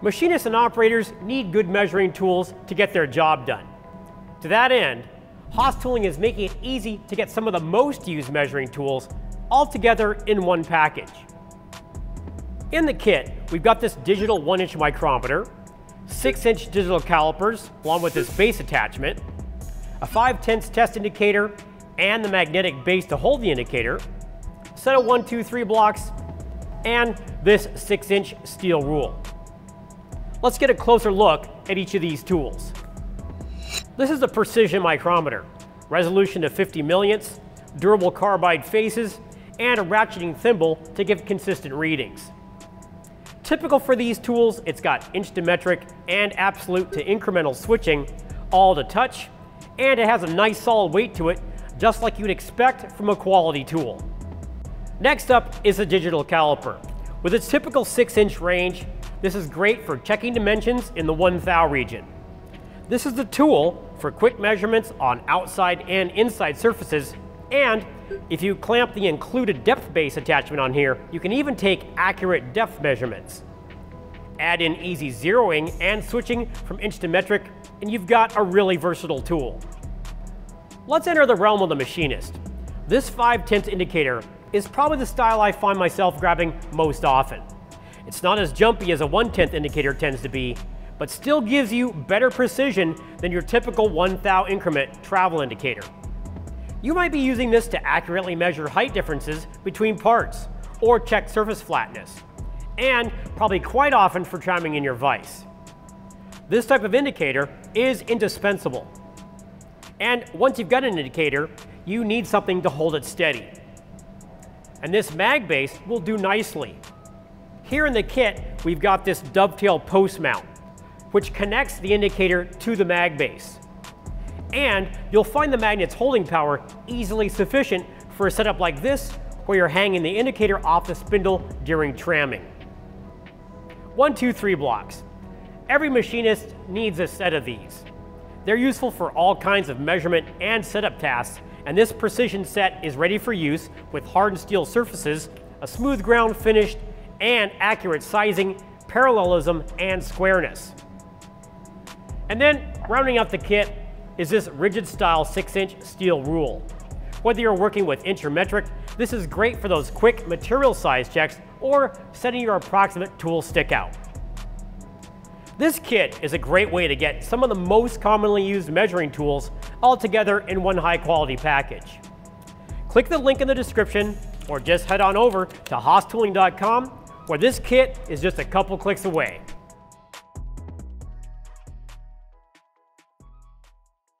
Machinists and operators need good measuring tools to get their job done. To that end, Haas Tooling is making it easy to get some of the most used measuring tools all together in one package. In the kit, we've got this digital 1-inch micrometer, 6-inch digital calipers along with this base attachment, a 5 tenths test indicator, and the magnetic base to hold the indicator, set of 1, 2, 3 blocks, and this 6-inch steel rule. Let's get a closer look at each of these tools. This is a precision micrometer, resolution to 50 millionths, durable carbide faces, and a ratcheting thimble to give consistent readings. Typical for these tools, it's got inch to metric and absolute to incremental switching, all to touch, and it has a nice solid weight to it, just like you'd expect from a quality tool. Next up is a digital caliper. With its typical 6-inch range, this is great for checking dimensions in the 1 thou region. This is the tool for quick measurements on outside and inside surfaces, and if you clamp the included depth base attachment on here, you can even take accurate depth measurements. Add in easy zeroing and switching from inch to metric, and you've got a really versatile tool. Let's enter the realm of the machinist. This 5 tenths indicator is probably the style I find myself grabbing most often. It's not as jumpy as a 1 tenth indicator tends to be, but still gives you better precision than your typical 1 thou increment travel indicator. You might be using this to accurately measure height differences between parts or check surface flatness, and probably quite often for tramming in your vise. This type of indicator is indispensable. And once you've got an indicator, you need something to hold it steady. And this mag base will do nicely. Here in the kit, we've got this dovetail post mount, which connects the indicator to the mag base and you'll find the magnet's holding power easily sufficient for a setup like this where you're hanging the indicator off the spindle during tramming. One, two, three blocks. Every machinist needs a set of these. They're useful for all kinds of measurement and setup tasks, and this precision set is ready for use with hardened steel surfaces, a smooth ground finish, and accurate sizing, parallelism, and squareness. And then, rounding out the kit, is this rigid style 6-inch steel rule. Whether you're working with inch or metric, this is great for those quick material size checks or setting your approximate tool stick out. This kit is a great way to get some of the most commonly used measuring tools all together in one high quality package. Click the link in the description or just head on over to haastooling.com where this kit is just a couple clicks away.